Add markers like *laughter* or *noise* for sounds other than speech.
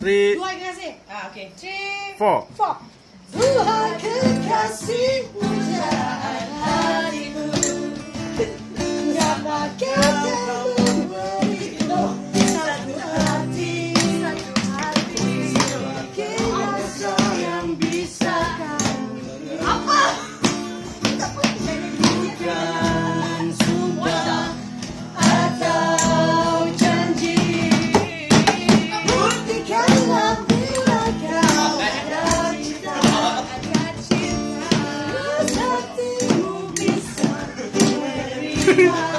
three, Dua kekasih. Ah, okay. Three, four. four. Dua kekasih pujaan *laughs* Yeah.